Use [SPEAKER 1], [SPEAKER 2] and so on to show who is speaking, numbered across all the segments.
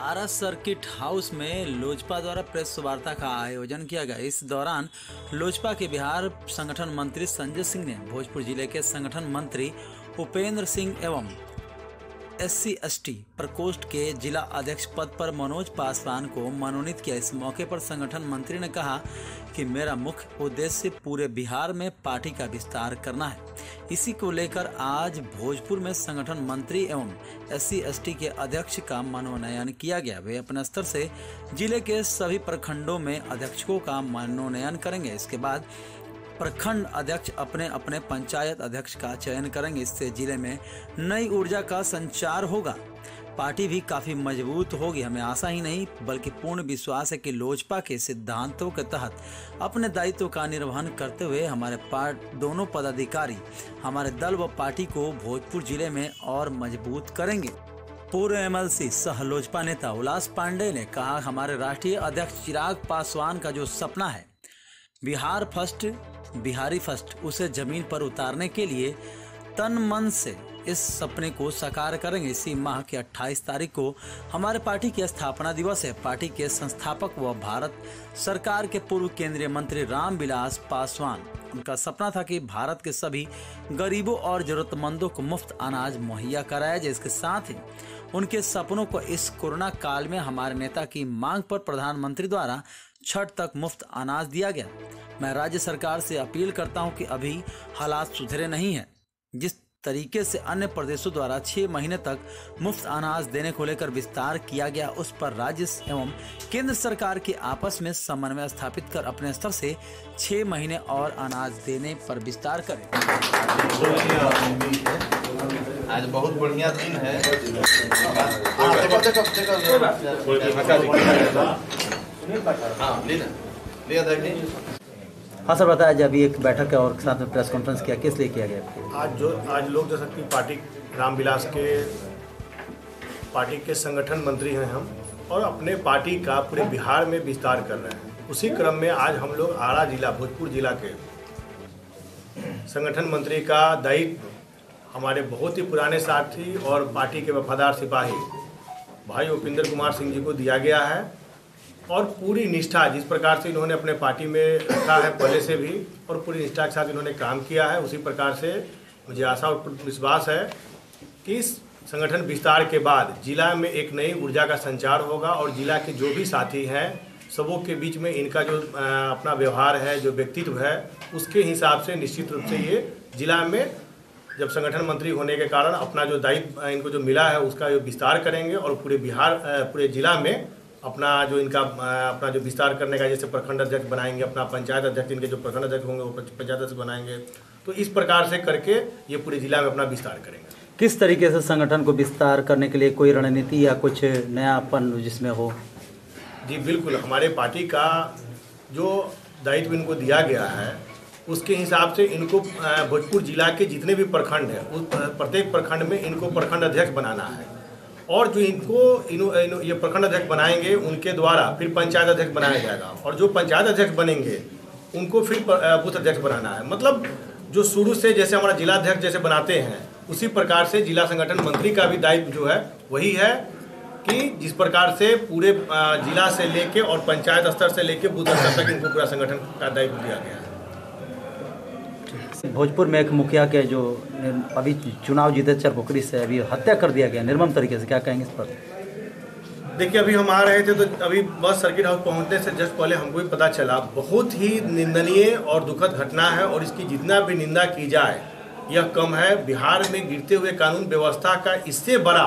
[SPEAKER 1] आरा circuit house में लोजपा द्वारा press वार्ता का आयोजन किया गया। इस दौरान लोजपा के बिहार संगठन मंत्री संजय सिंह ने भोजपुर ज़िले के संगठन मंत्री उपेंद्र सिंह एवं एस सी एस टी प्रकोष्ठ के जिला अध्यक्ष पद पर मनोज पासवान को मनोनीत किया। इस मौके पर संगठन मंत्री ने कहा कि मेरा मुख्य उद्देश्य पूरे बिहार में पार्टी का विस्तार करना है। इसी को लेकर आज भोजपुर में संगठन मंत्री एवं एस सी के अध्यक्ष का मनोनयन किया गया। वे अपने स्तर से ज़िले के सभी प्रखंडों में अध्यक्षों का मनोनयन करेंगे। इसके बाद प्रखंड अध्यक्ष अपने अपने पंचायत अध्यक्ष का चयन करेंगे। इससे ज़िले में नई ऊर्जा का संचार होगा। पार्टी भी काफ़ी मज़बूत होगी, हमें आशा ही नहीं, बल्कि पूर्ण विश्वास है कि लोजपा के सिद्धांतों के तहत अपने दायित्व का निर्वहन करते हुए हमारे पार्ट दोनों पदाधिकारी हमारे दल व पार्टी को भोजपुर ज़िले में और मज़बूत करेंगे। पूर्व एमएलसी सह लोजपा नेता उल्लास पांडे ने कहा, हमारे राष्ट्रीय अध्यक्ष चिराग पासवान का जो सपना है, बिहार फ़र्स्ट, बिहारी फ़र्स्ट, उसे ज़मीन पर उतारने के लिए तन मन से इस सपने को साकार करेंगे। इसी माह के 28 तारीख को हमारे पार्टी के स्थापना दिवस है। पार्टी के संस्थापक व भारत सरकार के पूर्व केंद्रीय मंत्री रामविलास पासवान। उनका सपना था कि भारत के सभी गरीबों और जरूरतमंदों को मुफ़्त अनाज मुहैया कराया जाए। इसके साथ ही उनके सपनों को इस कोरोना काल में हमारे नेता की मांग पर प्रधानमंत्री द्वारा छठ तक मुफ़्त अनाज दिया गया। मैं राज्य सरकार से अपील करता हूँ कि अभी हालात सुधरे नहीं हैं। जिस तरीके से अन्य प्रदेशों द्वारा छह महीने तक मुफ़्त अनाज देने को लेकर विस्तार किया गया उस पर राज्य एवं केंद्र सरकार के आपस में समन्वय स्थापित कर अपने स्तर से छह महीने और अनाज देने पर विस्तार करें।
[SPEAKER 2] आज बहुत बढ़िया दिन है। हाँ ले ना। ले
[SPEAKER 1] हाँ सर बताया जब अभी एक बैठक और साथ में प्रेस कॉन्फ्रेंस किया, किस लिए किया गया?
[SPEAKER 3] आज जो, आज लोक जनशक्ति पार्टी रामविलास के, पार्टी के संगठन मंत्री हैं हम, और अपने पार्टी का पूरे बिहार में विस्तार कर रहे हैं। उसी क्रम में आज हम लोग आरा जिला, भोजपुर जिला के संगठन मंत्री का दायित्व, हमारे बहुत ही पुराने साथी और पार्टी के वफादार सिपाही भाई उपेंद्र कुमार सिंह जी को दिया गया है। और पूरी निष्ठा जिस प्रकार से इन्होंने अपने पार्टी में रखा है, पहले से भी, और पूरी निष्ठा के साथ इन्होंने काम किया है, उसी प्रकार से मुझे आशा और विश्वास है कि इस संगठन विस्तार के बाद जिला में एक नई ऊर्जा का संचार होगा और जिला के जो भी साथी हैं, सबों के बीच में इनका जो अपना व्यवहार है, जो व्यक्तित्व है, उसके हिसाब से निश्चित रूप से ये जिला में जब संगठन मंत्री होने के कारण अपना जो दायित्व, इनको जो मिला है, उसका जो विस्तार करेंगे और पूरे बिहार पूरे जिला में अपना जो इनका अपना जो विस्तार करने का जैसे प्रखंड अध्यक्ष बनाएँगे अपना पंचायत अध्यक्ष इनके जो प्रखंड अध्यक्ष होंगे वो पंचायत अध्यक्ष बनाएँगे। तो इस प्रकार से करके ये पूरे जिला में अपना विस्तार करेंगे।
[SPEAKER 1] किस तरीके से संगठन को विस्तार करने के लिए कोई रणनीति या कुछ नयापन जिसमें हो?
[SPEAKER 3] जी बिल्कुल। हमारे पार्टी का जो दायित्व इनको दिया गया है उसके हिसाब से इनको भोजपुर जिला के जितने भी प्रखंड हैं उस प्रत्येक प्रखंड में इनको प्रखंड अध्यक्ष बनाना है। और जो इनको इनो, इनो, ये प्रखंड अध्यक्ष बनाएँगे उनके द्वारा फिर पंचायत अध्यक्ष बनाया जाएगा। और जो पंचायत अध्यक्ष बनेंगे उनको फिर बूथ अध्यक्ष बनाना है। मतलब जो शुरू से जैसे हमारा जिला अध्यक्ष जैसे बनाते हैं उसी प्रकार से जिला संगठन मंत्री का भी दायित्व जो है वही है कि जिस प्रकार से पूरे जिला से लेके और पंचायत स्तर से लेके बूथ स्तर तक इनको पूरा संगठन का दायित्व दिया गया है।
[SPEAKER 1] भोजपुर में एक मुखिया के जो अभी चुनाव जीते चर चरपोखरी से अभी हत्या कर दिया गया, निर्मम तरीके से क्या कहेंगे इस पर?
[SPEAKER 3] देखिए, अभी हम आ रहे थे तो अभी बस सर्किट हाउस पहुँचने से जस्ट पहले हमको भी पता चला, बहुत ही निंदनीय और दुखद घटना है और इसकी जितना भी निंदा की जाए, यह कम है। बिहार में गिरते हुए कानून व्यवस्था का इससे बड़ा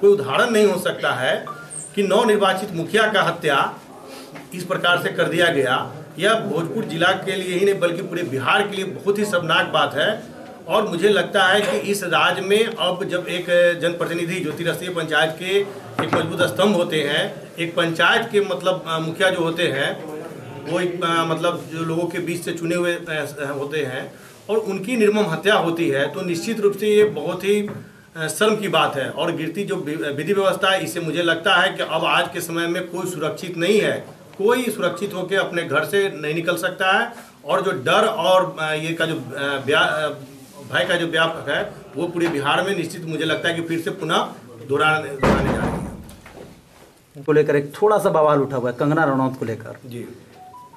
[SPEAKER 3] कोई उदाहरण नहीं हो सकता है कि नवनिर्वाचित मुखिया का हत्या इस प्रकार से कर दिया गया। यह भोजपुर जिला के लिए ही नहीं, बल्कि पूरे बिहार के लिए बहुत ही शर्मनाक बात है। और मुझे लगता है कि इस राज्य में अब जब एक जनप्रतिनिधि जो तिरस्तीय पंचायत के एक मज़बूत स्तंभ होते हैं, एक पंचायत के मतलब मुखिया जो होते हैं, वो एक मतलब जो लोगों के बीच से चुने हुए होते हैं, और उनकी निर्मम हत्या होती है तो निश्चित रूप से ये बहुत ही शर्म की बात है। और गिरती जो विधि व्यवस्था है, इससे मुझे लगता है कि अब आज के समय में कोई सुरक्षित नहीं है। कोई सुरक्षित होकर अपने घर से नहीं निकल सकता है। और जो डर और ये का जो भय का जो व्यापक है वो पूरे बिहार में निश्चित मुझे लगता है कि फिर से पुनः दोहराने दोहराने जा रही है।
[SPEAKER 1] को लेकर एक थोड़ा सा बवाल उठा हुआ है कंगना रनौत को लेकर।
[SPEAKER 3] जी।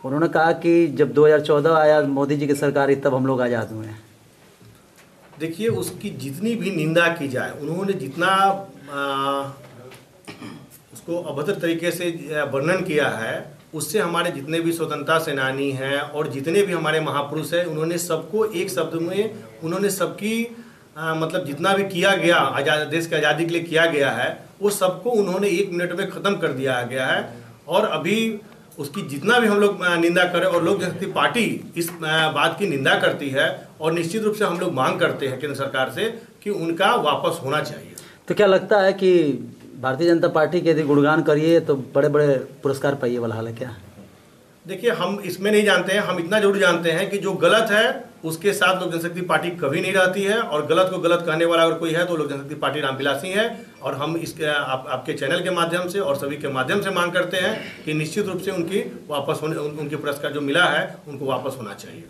[SPEAKER 1] उन्होंने कहा कि जब 2014 आया मोदी जी की सरकार तब हम लोग आज़ाद हुए हैं।
[SPEAKER 3] देखिए उसकी जितनी भी निंदा की जाए उन्होंने जितना आ, उसको अभद्र तरीके से वर्णन किया है, उससे हमारे जितने भी स्वतंत्रता सेनानी हैं और जितने भी हमारे महापुरुष हैं, उन्होंने सबको एक शब्द में, उन्होंने सबकी मतलब जितना भी किया गया, आज़ाद, देश की आज़ादी के लिए किया गया है, वो सबको उन्होंने एक मिनट में ख़त्म कर दिया गया है। और अभी उसकी जितना भी हम लोग निंदा करें और लोक जनशक्ति पार्टी इस बात की निंदा करती है और निश्चित रूप से हम लोग मांग करते हैं केंद्र सरकार से कि उनका वापस होना चाहिए।
[SPEAKER 1] तो क्या लगता है कि भारतीय जनता पार्टी के यदि गुणगान करिए तो बड़े बड़े पुरस्कार पाइए वाला हाल है क्या?
[SPEAKER 3] देखिए हम इसमें नहीं जानते हैं हम इतना ज़रूर जानते हैं कि जो गलत है उसके साथ लोक जनशक्ति पार्टी कभी नहीं रहती है और गलत को गलत कहने वाला अगर कोई है तो लोक जनशक्ति पार्टी रामविलासी है और हम इसके आप, आपके चैनल के माध्यम से और सभी के माध्यम से मांग करते हैं कि निश्चित रूप से उनकी वापस होने उन, उनके पुरस्कार जो मिला है उनको वापस होना चाहिए।